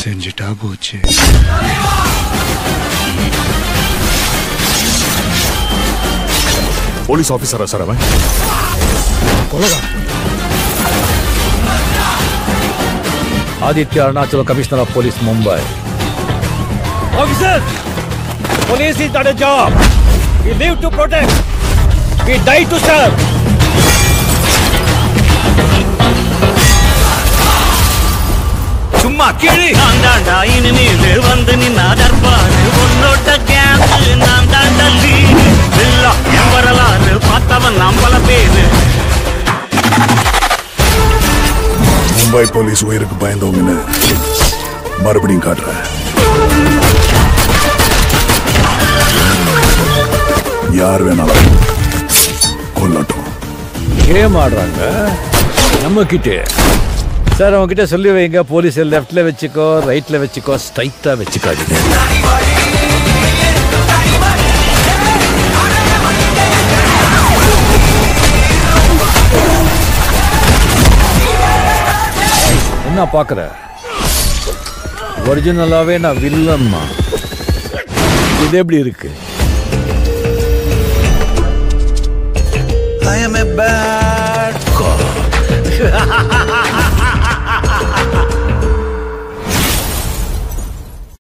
senjita boche. Police officer, sir, am I? Kolega. Aditya Arunachal, Commissioner of Police, Mumbai. Officer, police is not a job. We live to protect. We die to serve. சும்மா கீழே நான் தாண்டா இனிமேலு வந்து நின்னா Darbar உன்னோட்ட gang நான் தாண்டா lead. இல்லா என் வரலாறு பார்த்தவன் நம்மள பேரு. மும்பை போலீஸ் உயிருக்கு பயந்தவங்கன்னு மறுபடியும் காட்டுறேன். யார் வேணாலும் கொல்லட்டும். கேம் ஆடுறாங்க. நம்ம கிட்டே. சார் அவங்ககிட்ட சொல்லி வைங்க. போலீஸ் லெஃப்டில் வச்சுக்கோ ரைட்டில் வச்சுக்கோ ஸ்ட்ரைட்டாக வச்சுக்காதீங்க. என்ன பார்க்குற? ஒரிஜினலாகவே நான் வில்லன்மா. இது எப்படி இருக்கு? I am a bad cop.